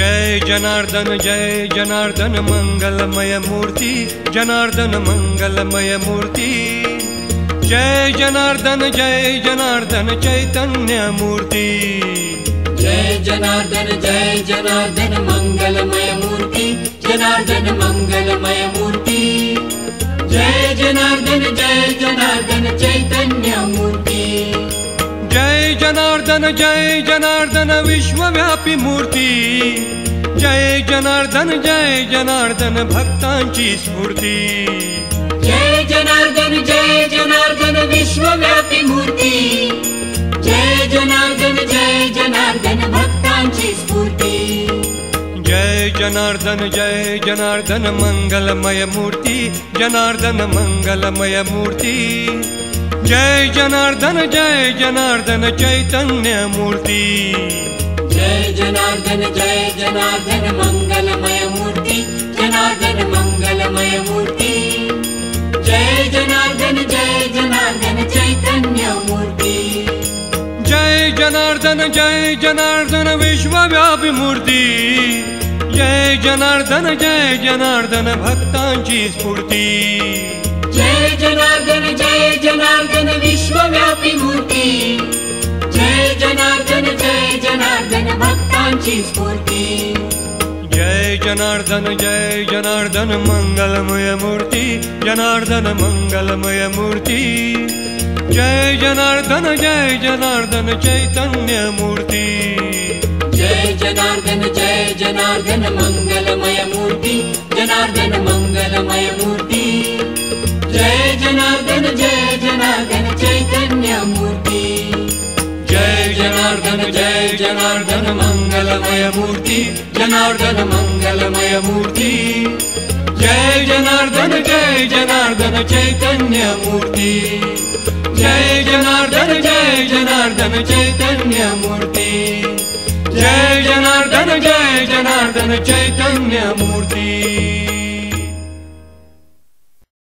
जय जनार्दन जय जनार्दन मङ्गलमय मूर्ति। जनार्दन मङ्गलमय मूर्ति। जय जनार्दन जय जनार्दन चैतन्य मूर्ति। जय जनार्दन जय जनार्दन मङ्गलमय मूर्ति। जनार्दन मङ्गलमय जनार्दन जय जनार्दन विश्वव्यापी मूर्ति। जय जनार्दन जय जनार्दन भक्तांची स्फूर्ती। जय जनार्दन जय जनार्दन विश्वव्यापी मूर्ति। जय जनार्दन जय जनार्दन भक्तांची स्फूर्ती। जय जनार्दन जय जनार्दन मङ्गलमय मूर्ति। जनार्दन मङ्गलमय मूर्ति जय जनार्दन जय जनार्दन चैतन्य मूर्ति जय जनार्दन जय जनार्दन मङ्गलमय मूर्ति जनार्दन मङ्गलमय मूर्ति जय जनार्दन जय जनार्दन चैतन्य मूर्ति जय जनार्दन जय जनार्दन विश्वव्यापी मूर्ति जय जनार्दन जय जनार्दन भक्तांची स्फूर्ती जय जनार्दन जय स्फूर्ती जय जनार्दन जय जनार्दन मंगलमय मूर्ति। जनार्दन मंगलमय मूर्ति। जय जनार्दन जय जनार्दन चैतन्य मूर्ति। जय जनार्दन जय जनार्दन मंगलमय मूर्ति। जनार्दन मंगलमय मूर्ति। जय जनार्दन जय जनार्दन चैतन्य मूर्ति। जनार्दन जय जनार्दन मङ्गलमय मूर्ति। जनार्दन मङ्गलमय मूर्ति। जय जनार्दन जय जनार्दन चैतन्य मूर्ति। जय जनार्दन जय जनार्दन चैतन्य मूर्ति। जय जनार्दन जय जनार्दन चैतन्य मूर्ति